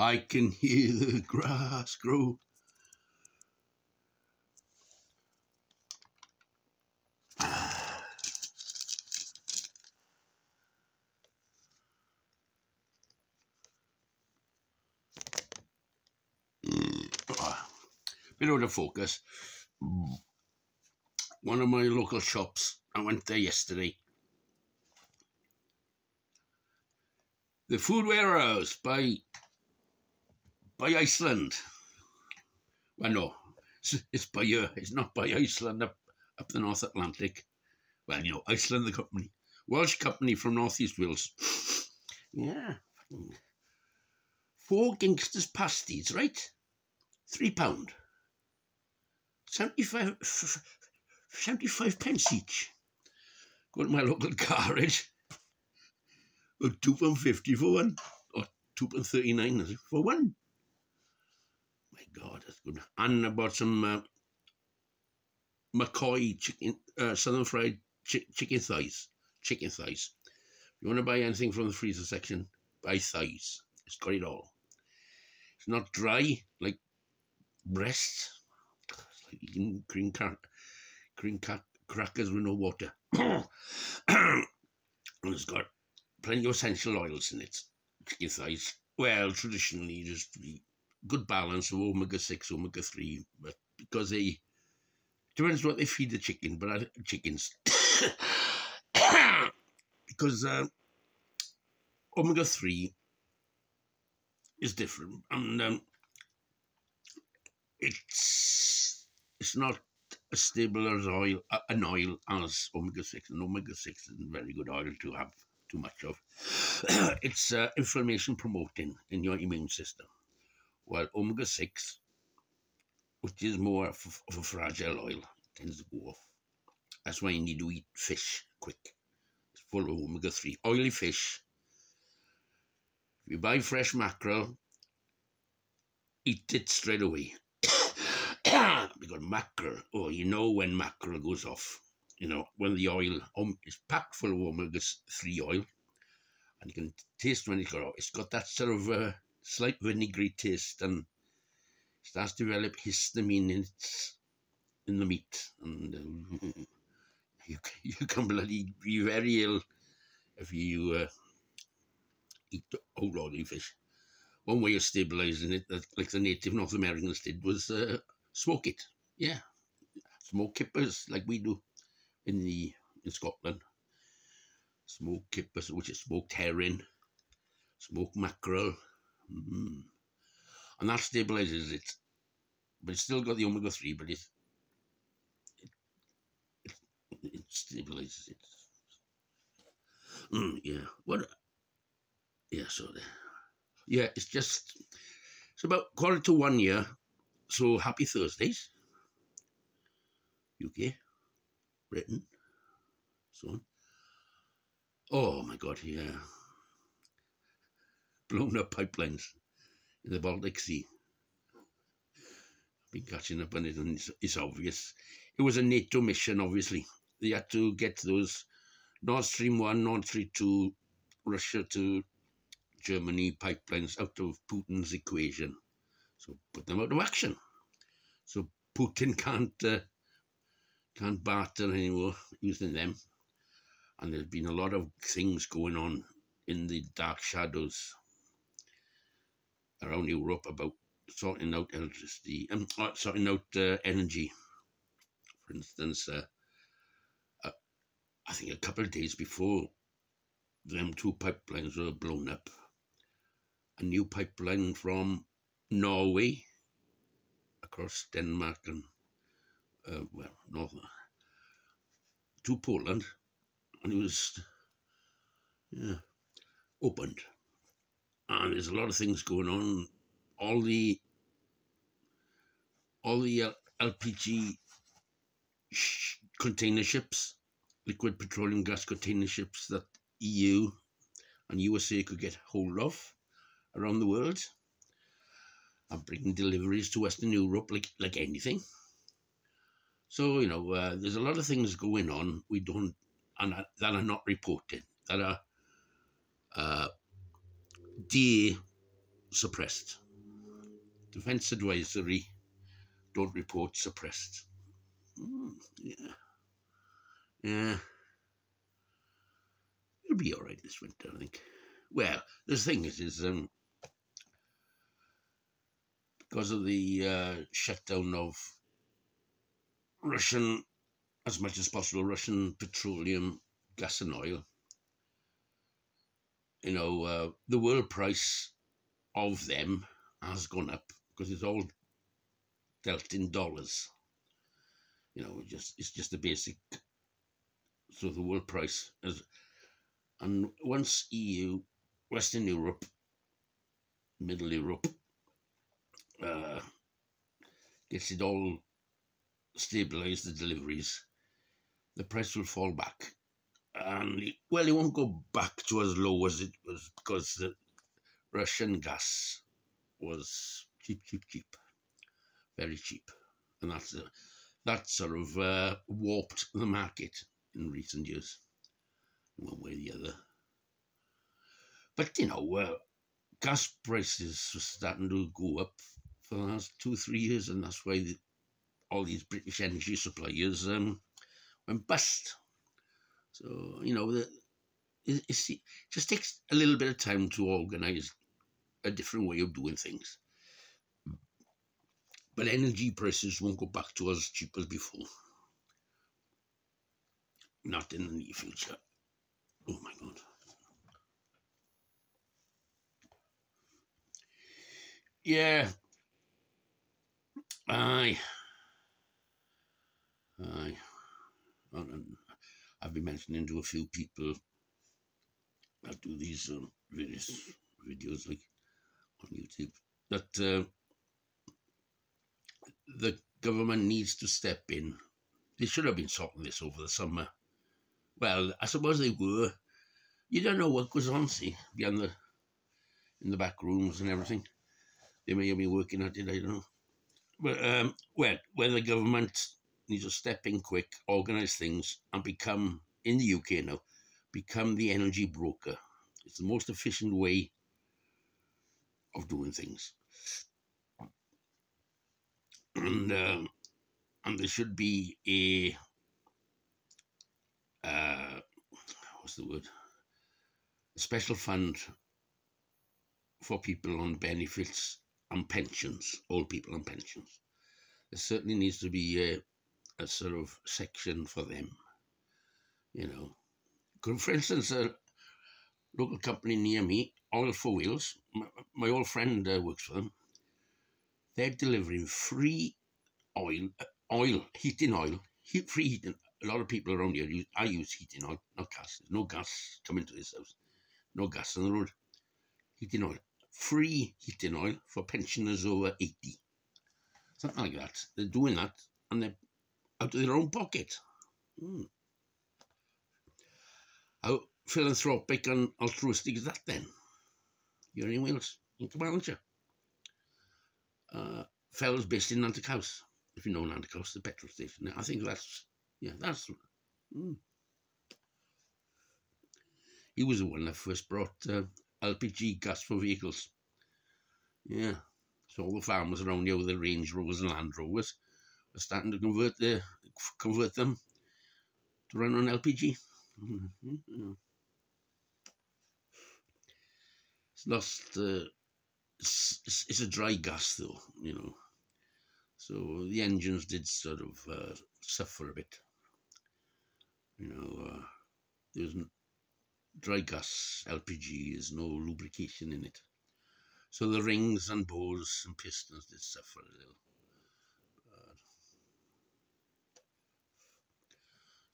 I can hear the grass grow. Bit out of focus. One of my local shops, I went there yesterday. The Food Warehouse by by Iceland. Well, no, it's, by uh, it's not by Iceland up up the North Atlantic. Well, you know, Iceland, the company, Welsh company from Northeast Wales. yeah, four Ginsters pasties, right? Three pound. 75, 75 pence each. Go to my local garage. Well, two pound fifty for one, or two pound thirty nine for one. God, that's good. And I bought some uh, McCoy chicken, uh, southern fried chi chicken thighs. Chicken thighs. If you want to buy anything from the freezer section, buy thighs. It's got it all. It's not dry like breasts eating green car, green cat crackers with no water. and it's got plenty of essential oils in it. Chicken thighs. Well, traditionally, you just good balance of omega six, omega three, but because they depends what they feed the chicken, but I, chickens because uh, omega three is different, and um, it's it's not as stable as oil, uh, an oil as omega-6. And omega-6 isn't very good oil to have too much of. it's uh, inflammation promoting in your immune system. While omega-6, which is more of, a fragile oil, tends to go off. That's why you need to eat fish quick. It's full of omega-3. Oily fish. If you buy fresh mackerel, eat it straight away because mackerel, oh, you know when mackerel goes off, you know, when the oil um, is packed full of omega-3 oil, and you can taste when it's got off. It's got that sort of uh, slight vinegary taste and starts to develop histamine in, its, in the meat. And uh, you, you can bloody be very ill if you uh, eat old oily fish. One way of stabilizing it, like the native North Americans did, was uh, smoke it. Yeah, smoke kippers like we do in the in Scotland. Smoke kippers, which is smoked herring, smoked mackerel, mm. and that stabilizes it. But it's still got the omega three, but it it, it, it stabilizes it. Mm, yeah. What? Yeah. So. Yeah. It's just. It's about quarter to one year so happy Thursdays. UK, Britain, so on. Oh my God, yeah. Blown up pipelines in the Baltic Sea. I've been catching up on it, and it's, it's obvious. It was a NATO mission, obviously. They had to get those Nord Stream 1, Nord Stream 2, Russia to Germany pipelines out of Putin's equation. So put them out of action. So Putin can't uh, can't barter anymore using them. And there's been a lot of things going on in the dark shadows around Europe about sorting out electricity and um, uh, sorting out uh, energy. For instance, uh, uh, I think a couple of days before them two pipelines were blown up, a new pipeline from Norway across Denmark and uh, well, north to Poland, and it was yeah opened, and there's a lot of things going on. All the all the LPG sh container ships, liquid petroleum gas container ships that EU and USA could get hold of around the world and bringing deliveries to Western Europe like, like anything. So, you know, uh, there's a lot of things going on we don't, and that are not reported, that are uh, de suppressed. Defence advisory, don't report suppressed. Mm, yeah. Yeah. It'll be all right this winter, I think. Well, the thing is, is um, because of the uh, shutdown of Russian, as much as possible, Russian petroleum, gas and oil, you know, uh, the world price of them has gone up because it's all dealt in dollars. You know, just it's just the basic. So the world price is, and once EU, Western Europe, Middle Europe, uh, gets it all stabilized, the deliveries, the price will fall back and well, it won't go back to as low as it was because the Russian gas was cheap, cheap, cheap, very cheap, and that's uh, that sort of uh, warped the market in recent years, one way or the other. But you know, uh, gas prices are starting to go up for the last two, three years, and that's why the, all these British energy suppliers um, went bust. So, you know, the, it, it just takes a little bit of time to organize a different way of doing things. But energy prices won't go back to as cheap as before. Not in the near future. Oh my God. Yeah. Aye. I've been mentioning to a few people that do these um, various videos like on YouTube that uh, the government needs to step in. They should have been sorting this over the summer. Well, I suppose they were. You don't know what goes on, see, beyond the in the back rooms and everything. They may have been working at it, I don't know. But um, well, when the government needs to step in quick, organise things, and become, in the UK now, become the energy broker. It's the most efficient way of doing things. And, uh, and there should be a, uh, what's the word? A special fund for people on benefits and pensions, old people on pensions. There certainly needs to be a, a sort of section for them. You know, for instance, a local company near me, Oil for Wheels, my, my old friend uh, works for them. They're delivering free oil, uh, oil, heating oil, heat, free heating. A lot of people around here use, I use heating oil, not gas. There's no gas coming to this house. No gas on the road. Heating oil. Free heating oil for pensioners over 80. Something like that. They're doing that and they're out of their own pocket. Hmm. How philanthropic and altruistic is that then? You're in Wales, in Carmarthenshire. Uh, fellows based in Nantic if you know Nantic the petrol station. I think that's, yeah, that's, hmm. He was the one that first brought uh, LPG gas for vehicles. Yeah. So all the farmers around here with the Range Rovers and Land Rovers are starting to convert the convert them to run on LPG. Mm-hmm. It's lost. Uh, it's, it's, a dry gas though, you know. So the engines did sort of uh, suffer a bit. You know, uh, there's dry gas LPG. There's no lubrication in it. So the rings and bores and pistons did suffer a little.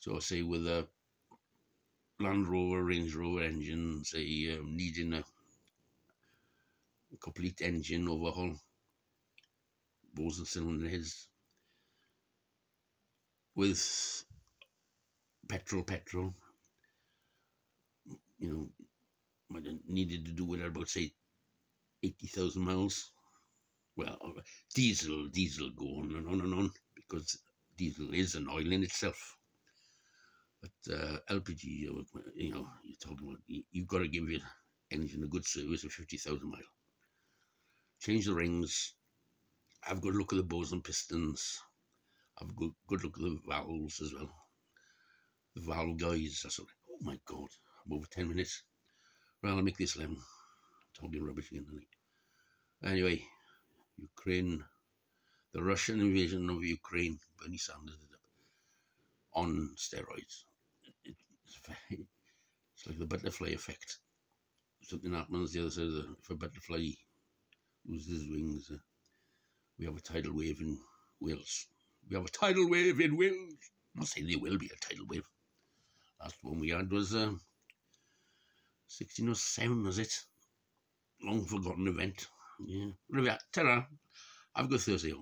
So say with a Land Rover, Range Rover engine, say um, needing a, complete engine overhaul, bores and cylinders, with petrol, petrol, you know, have needed to do it at about say 80,000 miles. Well, diesel, diesel go on and on and on because diesel is an oil in itself. But uh, LPG, you know, you're talking about you, have got to give your engine a good service of 50,000 mile. change the rings, have a good look at the bows and pistons, have a good, good look at the valves as well. The valve guys, that's all. Oh my god, I'm over 10 minutes. Well, I'll make this 11. Talking rubbish again, Anyway, Ukraine, the Russian invasion of Ukraine, Bernie Sanders on steroids. It's, very, it's like the butterfly effect. Something happens the other side of the, if a butterfly loses wings, uh, we have a tidal wave in Wales. We have a tidal wave in Wales. I'm not saying there will be a tidal wave. Last one we had was uh, 1607, was it? Long forgotten event. Yeah. Ta-ra. Have got Thursday.